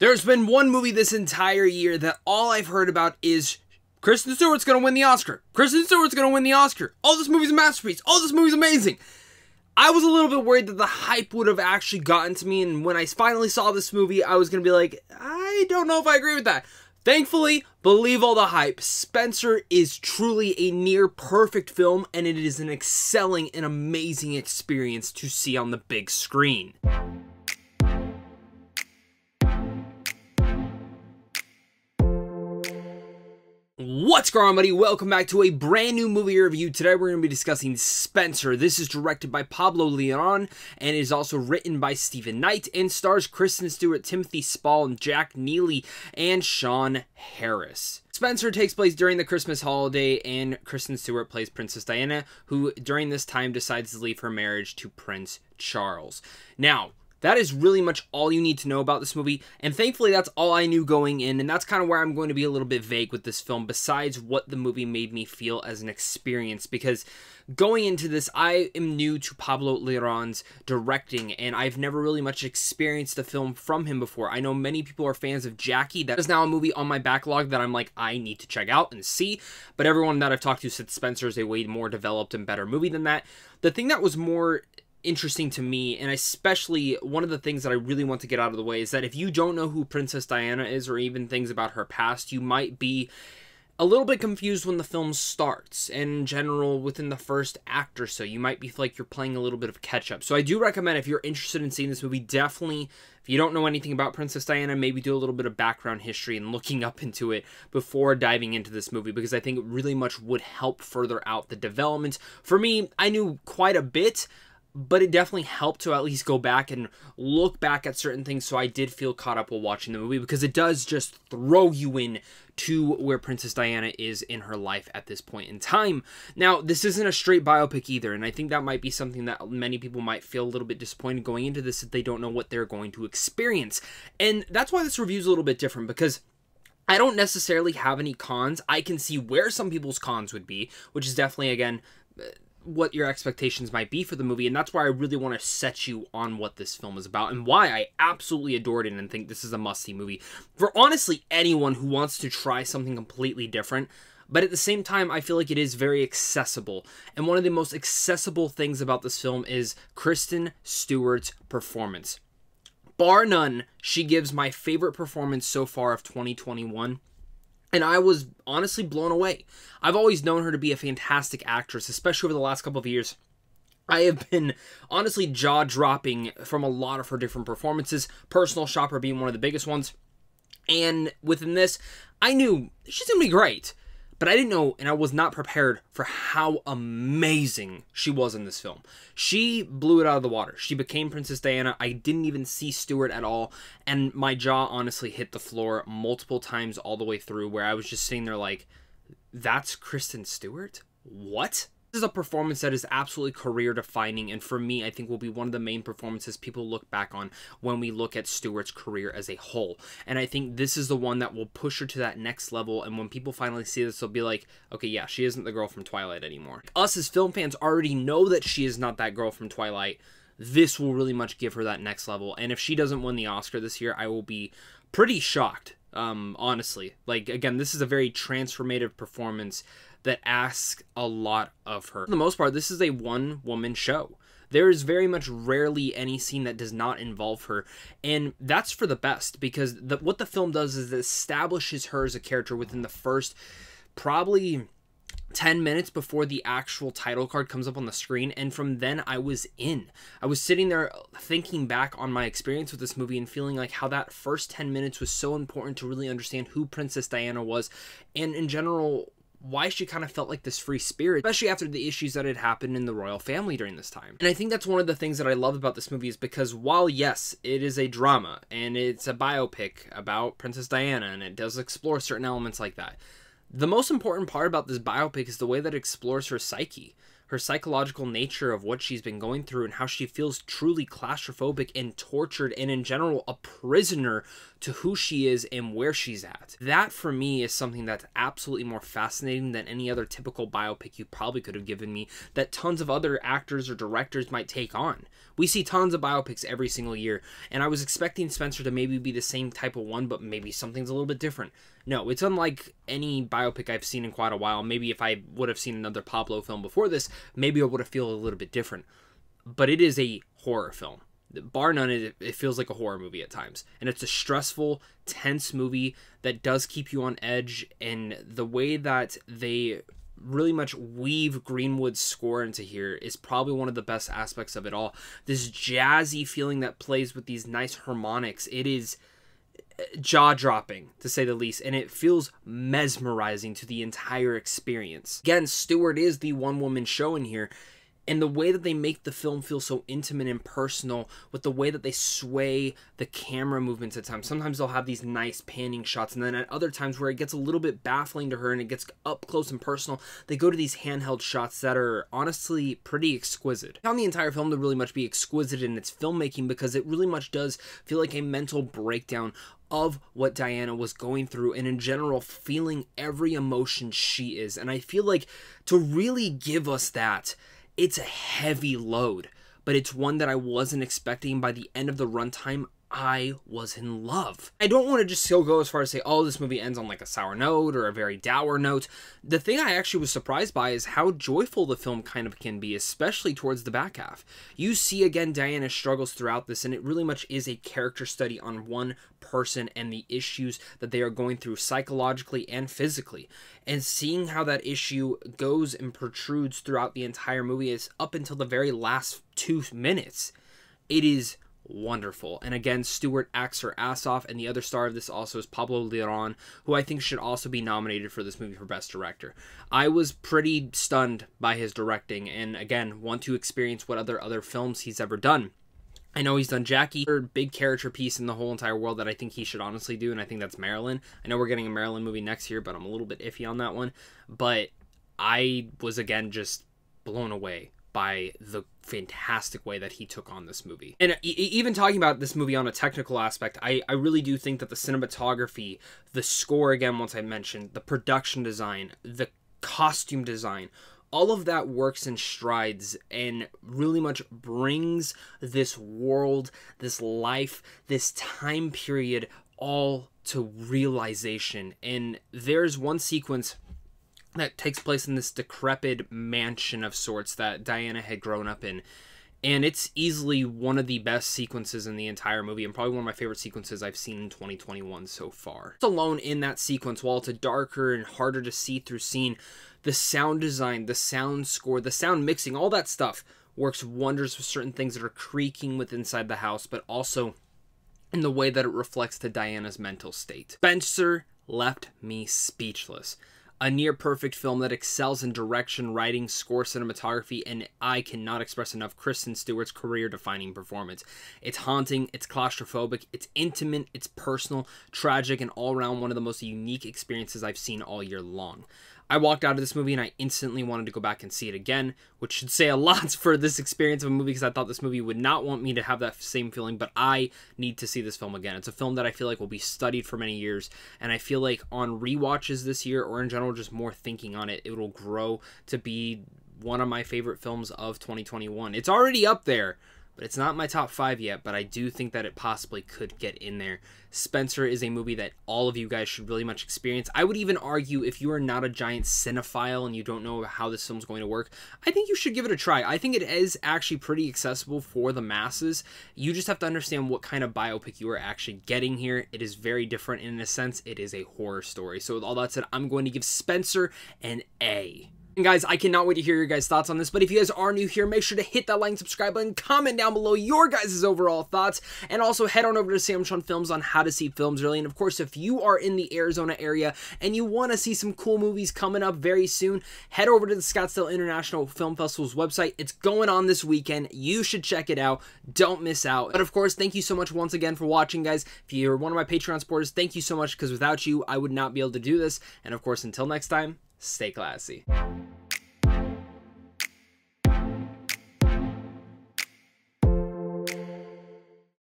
There's been one movie this entire year that all I've heard about is Kristen Stewart's gonna win the Oscar. Kristen Stewart's gonna win the Oscar. Oh, this movie's a masterpiece. Oh, this movie's amazing. I was a little bit worried that the hype would have actually gotten to me, and when I finally saw this movie, I was gonna be like, I don't know if I agree with that. Thankfully, believe all the hype. Spencer is truly a near perfect film, and it is an excelling and amazing experience to see on the big screen. What's going on, buddy? Welcome back to a brand new movie review. Today we're going to be discussing Spencer. This is directed by Pablo Larraín and is also written by Steven Knight and stars Kristen Stewart, Timothy Spall, and Jack Neely, and Sean Harris. Spencer takes place during the Christmas holiday, and Kristen Stewart plays Princess Diana, who during this time decides to leave her marriage to Prince Charles. Now, that is really much all you need to know about this movie, and thankfully that's all I knew going in, and that's kind of where I'm going to be a little bit vague with this film, besides what the movie made me feel as an experience, because going into this, I am new to Pablo Larraín's directing, and I've never really much experienced the film from him before. I know many people are fans of Jackie. That is now a movie on my backlog that I'm like, I need to check out and see, but everyone that I've talked to said Spencer is a way more developed and better movie than that. The thing that was more interesting to me, and especially one of the things that I really want to get out of the way is that if you don't know who Princess Diana is or even things about her past, you might be a little bit confused when the film starts. In general, within the first act or so, you might be like you're playing a little bit of catch up. So I do recommend if you're interested in seeing this movie, definitely if you don't know anything about Princess Diana, maybe do a little bit of background history and looking up into it before diving into this movie because I think it really much would help further out the development. For me, I knew quite a bit, but it definitely helped to at least go back and look back at certain things so I did feel caught up while watching the movie because it does just throw you in to where Princess Diana is in her life at this point in time. Now, this isn't a straight biopic either, and I think that might be something that many people might feel a little bit disappointed going into this if they don't know what they're going to experience. And that's why this review is a little bit different because I don't necessarily have any cons. I can see where some people's cons would be, which is definitely, again, what your expectations might be for the movie and that's why I really want to set you on what this film is about and why I absolutely adored it and think this is a must-see movie. For honestly anyone who wants to try something completely different but at the same time I feel like it is very accessible. And one of the most accessible things about this film is Kristen Stewart's performance. Bar none she gives my favorite performance so far of 2021 and I was honestly blown away. I've always known her to be a fantastic actress, especially over the last couple of years. I have been honestly jaw dropping from a lot of her different performances, Personal Shopper being one of the biggest ones. And within this, I knew she's gonna be great. But I didn't know and I was not prepared for how amazing she was in this film. She blew it out of the water. She became Princess Diana. I didn't even see Stewart at all. And my jaw honestly hit the floor multiple times all the way through where I was just sitting there like, that's Kristen Stewart? What? This is a performance that is absolutely career defining, and for me, I think will be one of the main performances people look back on when we look at Stewart's career as a whole. And I think this is the one that will push her to that next level. And when people finally see this, they'll be like, okay, yeah, she isn't the girl from Twilight anymore. Us as film fans already know that she is not that girl from Twilight. This will really much give her that next level. And if she doesn't win the Oscar this year, I will be pretty shocked um honestly like again this is a very transformative performance that ask a lot of her. For the most part, this is a one woman show. There is very much rarely any scene that does not involve her, and that's for the best because the, what the film does is it establishes her as a character within the first probably 10 minutes before the actual title card comes up on the screen and from then I was in. I was sitting there thinking back on my experience with this movie and feeling like how that first 10 minutes was so important to really understand who Princess Diana was and in general why she kind of felt like this free spirit, especially after the issues that had happened in the royal family during this time. And I think that's one of the things that I love about this movie is because while, yes, it is a drama and it's a biopic about Princess Diana and it does explore certain elements like that, the most important part about this biopic is the way that it explores her psyche. Her psychological nature of what she's been going through and how she feels truly claustrophobic and tortured and in general a prisoner to who she is and where she's at. That for me is something that's absolutely more fascinating than any other typical biopic you probably could have given me that tons of other actors or directors might take on. We see tons of biopics every single year, and I was expecting Spencer to maybe be the same type of one, but maybe something's a little bit different. No, it's unlike any biopic I've seen in quite a while. Maybe if I would have seen another Pablo film before this, maybe I would have feel a little bit different. But it is a horror film. Bar none, it, it feels like a horror movie at times. And it's a stressful, tense movie that does keep you on edge. And the way that they really much weave Greenwood's score into here is probably one of the best aspects of it all. This jazzy feeling that plays with these nice harmonics. It is jaw dropping to say the least and it feels mesmerizing to the entire experience. Again stewart is the one woman show in here and the way that they make the film feel so intimate and personal with the way that they sway the camera movements at times sometimes they'll have these nice panning shots and then at other times where it gets a little bit baffling to her and it gets up close and personal they go to these handheld shots that are honestly pretty exquisite I found the entire film to really much be exquisite in its filmmaking because it really much does feel like a mental breakdown of what Diana was going through and in general feeling every emotion she is. And I feel like to really give us that, it's a heavy load, but it's one that I wasn't expecting by the end of the runtime. I was in love. I don't want to just still go as far as say, oh, this movie ends on like a sour note or a very dour note. The thing I actually was surprised by is how joyful the film kind of can be, especially towards the back half. You see again Diana's struggles throughout this, and it really much is a character study on one person and the issues that they are going through psychologically and physically. And seeing how that issue goes and protrudes throughout the entire movie is up until the very last two minutes. It is wonderful. And again, Stewart acts her ass off, and the other star of this also is Pablo Larraín, who I think should also be nominated for this movie for Best Director. I was pretty stunned by his directing, and again, want to experience what other other films he's ever done. I know he's done Jackie, big character piece in the whole entire world that I think he should honestly do, and I think that's Marilyn. I know we're getting a Marilyn movie next year, but I'm a little bit iffy on that one. But I was again just blown away by the fantastic way that he took on this movie. And even talking about this movie on a technical aspect, I, I really do think that the cinematography, the score, again, once I mentioned, the production design, the costume design, all of that works in strides and really much brings this world, this life, this time period all to realization. And there's one sequence that takes place in this decrepit mansion of sorts that Diana had grown up in. And it's easily one of the best sequences in the entire movie, and probably one of my favorite sequences I've seen in 2021 so far. Alone in that sequence, while it's a darker and harder to see through scene, the sound design, the sound score, the sound mixing, all that stuff works wonders with certain things that are creaking with inside the house, but also in the way that it reflects to Diana's mental state. Spencer left me speechless a near perfect film that excels in direction, writing, score, cinematography, and I cannot express enough Kristen Stewart's career defining performance. It's haunting, it's claustrophobic, it's intimate, it's personal, tragic, and all around one of the most unique experiences I've seen all year long. I walked out of this movie and I instantly wanted to go back and see it again, which should say a lot for this experience of a movie because I thought this movie would not want me to have that same feeling, but I need to see this film again. It's a film that I feel like will be studied for many years, and I feel like on re-watches this year or in general, just more thinking on it, it will grow to be one of my favorite films of 2021. It's already up there but it's not my top five yet. But I do think that it possibly could get in there. Spencer is a movie that all of you guys should really much experience. I would even argue if you are not a giant cinephile and you don't know how this film's going to work, I think you should give it a try. I think it is actually pretty accessible for the masses. You just have to understand what kind of biopic you are actually getting here. It is very different in a sense. It is a horror story. So with all that said, I'm going to give Spencer an A. And guys, I cannot wait to hear your guys' thoughts on this, but if you guys are new here, make sure to hit that like and subscribe button, comment down below your guys' overall thoughts, and also head on over to Sandwich John Films on how to see films early. And of course, if you are in the Arizona area and you want to see some cool movies coming up very soon, head over to the Scottsdale International Film Festival's website. It's going on this weekend. You should check it out. Don't miss out. But of course, thank you so much once again for watching, guys. If you're one of my Patreon supporters, thank you so much because without you, I would not be able to do this. And of course, until next time, Stay classy.